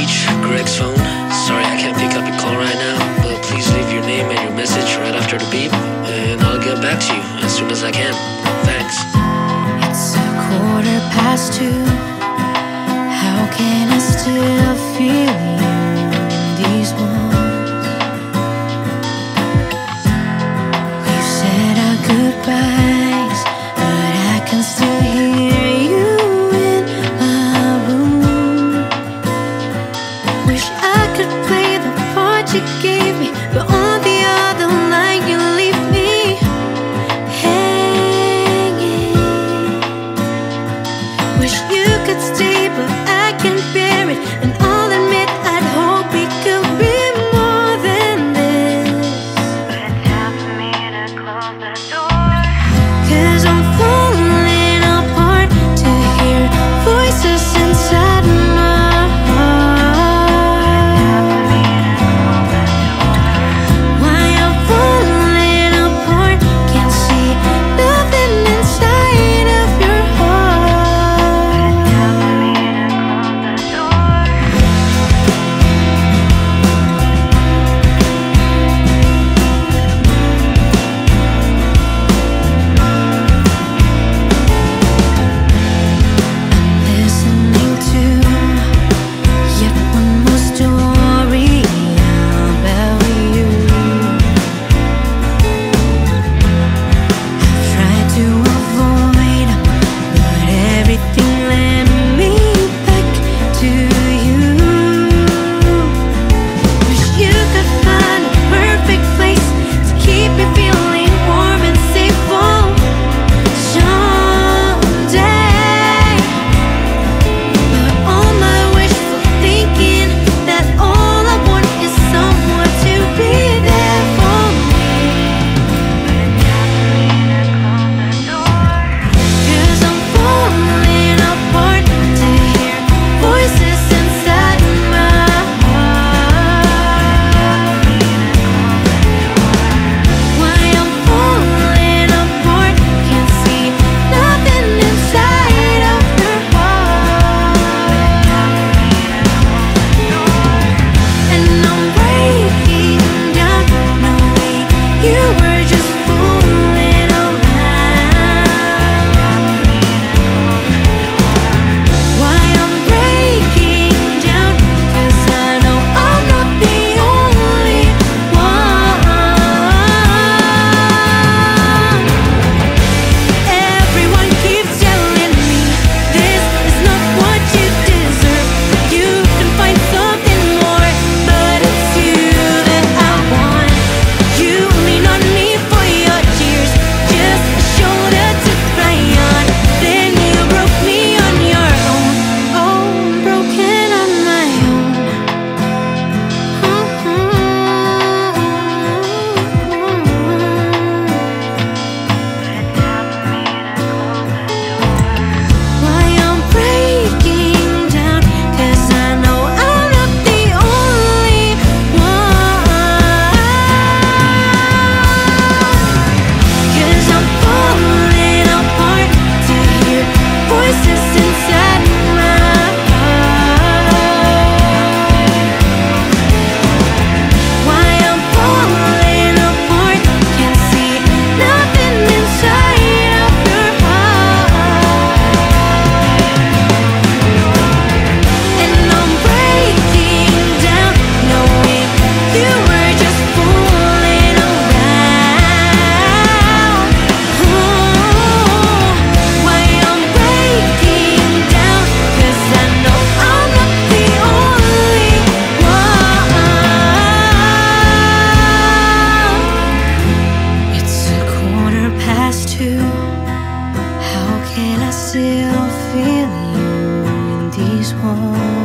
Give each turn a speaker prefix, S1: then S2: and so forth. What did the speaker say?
S1: reach Greg's phone. Sorry I can't pick up your call right now, but please leave your name and your message right after the beep, and I'll get back to you as soon as I can. Thanks.
S2: It's a quarter past two. How can I you gave me, but on the other line you leave me hanging. Wish you could stay, but I 错。